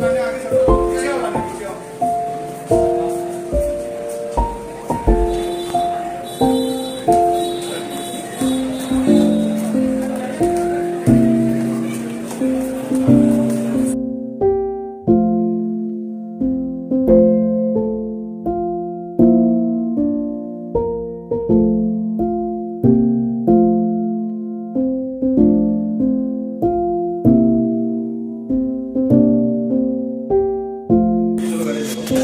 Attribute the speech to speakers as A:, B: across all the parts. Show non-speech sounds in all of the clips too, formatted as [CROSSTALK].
A: 大家，你叫了你不叫？Hey,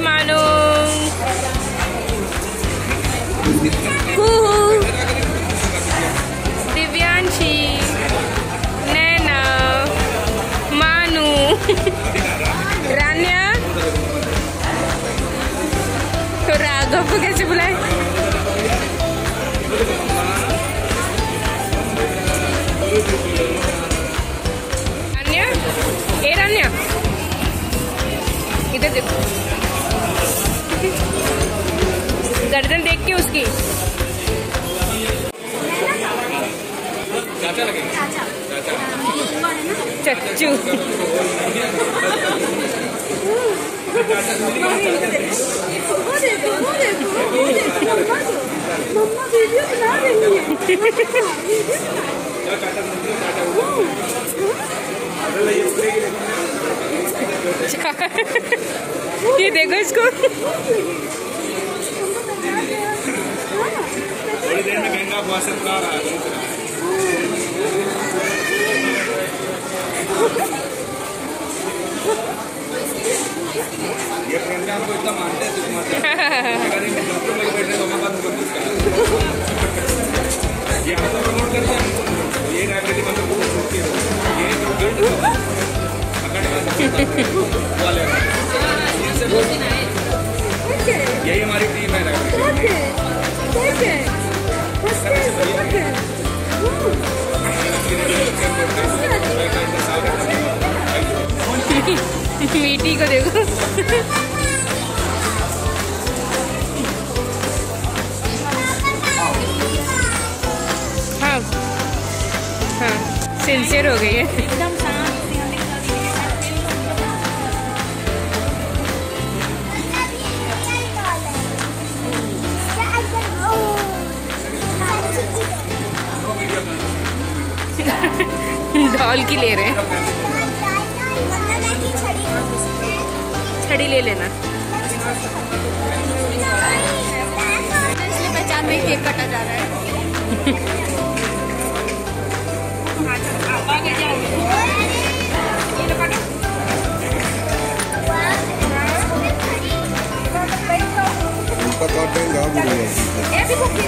A: Manong! रान्या ए रान्या इधर देखो। गर्दन देख के उसकी। चच्चू।
B: वो देखो देखो वो देखो मम्मा वीडियो बना रही है।
A: ये देखो इसको।
C: थोड़ी देर में गंगा बॉसन का रहा है। यही हमारी टीम है
A: को देखो। हाँ हाँ सिंसियर हो गई है।
B: एकदम शांत। [LAUGHS]
A: डॉल की ले रहे हैं। छड़ी ले लेना।
B: इसलिए पहचान में केक काटा जा रहा है
D: उनका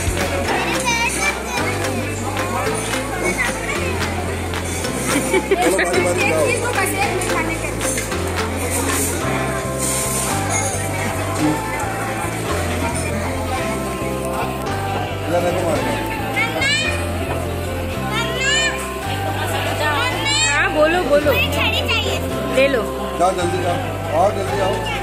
A: बोलो। ले लो।
D: जाओ जल्दी जाओ। और जल्दी आओ।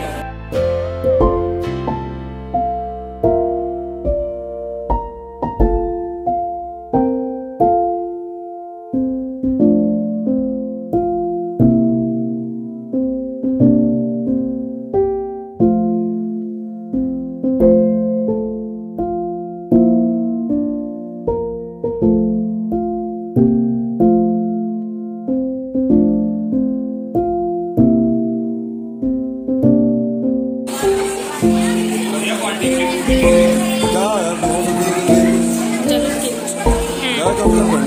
D: जाओ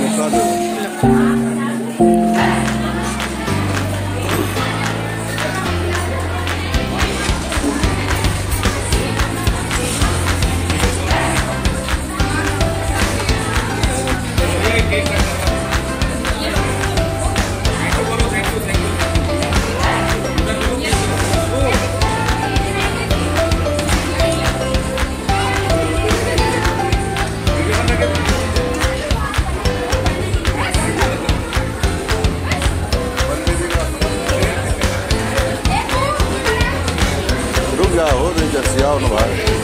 A: comercial no ar.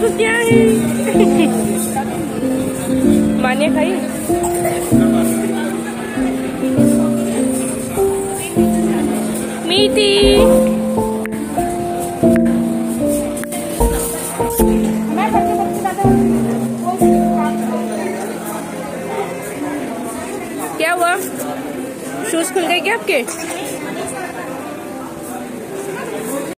A: को क्या है? मान्य खाई मीठी। क्या हुआ? शूज़ खुल गए क्या आपके?